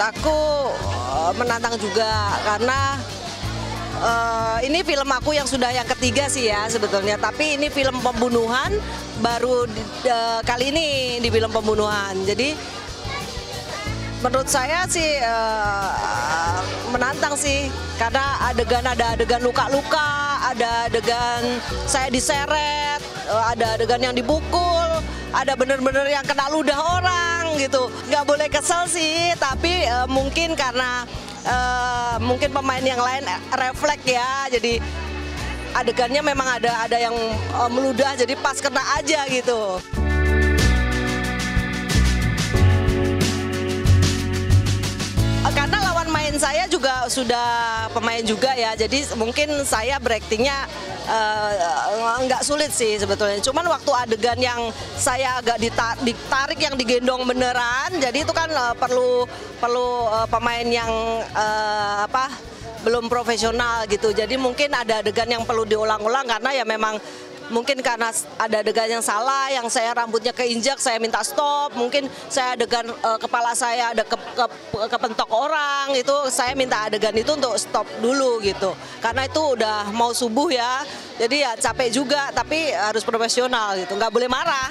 aku uh, menantang juga karena uh, ini film aku yang sudah yang ketiga sih ya sebetulnya. Tapi ini film pembunuhan baru uh, kali ini di film pembunuhan. Jadi menurut saya sih uh, menantang sih karena adegan ada adegan luka-luka, ada adegan saya diseret, ada adegan yang dipukul, ada bener-bener yang kena ludah orang gitu. Nggak boleh kesel sih, tapi uh, mungkin karena uh, mungkin pemain yang lain refleks ya, jadi adegannya memang ada ada yang uh, meludah, jadi pas kena aja gitu. karena lawan main saya juga sudah pemain juga ya. Jadi mungkin saya beraktingnya uh, nggak sulit sih sebetulnya. Cuman waktu adegan yang saya agak ditarik yang digendong beneran jadi itu kan uh, perlu perlu uh, pemain yang uh, apa belum profesional gitu. Jadi mungkin ada adegan yang perlu diulang-ulang karena ya memang mungkin karena ada adegan yang salah, yang saya rambutnya keinjak, saya minta stop. Mungkin saya adegan uh, kepala saya ada ke, ke, kepentok orang, itu saya minta adegan itu untuk stop dulu gitu. Karena itu udah mau subuh ya, jadi ya capek juga, tapi harus profesional gitu, nggak boleh marah.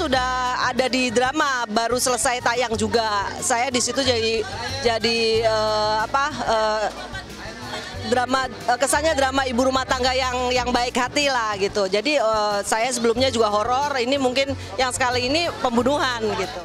Sudah ada di drama, baru selesai tayang juga. Saya di situ jadi jadi uh, apa uh, drama uh, kesannya drama ibu rumah tangga yang yang baik hati lah gitu. Jadi uh, saya sebelumnya juga horor, ini mungkin yang sekali ini pembunuhan gitu.